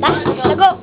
来老公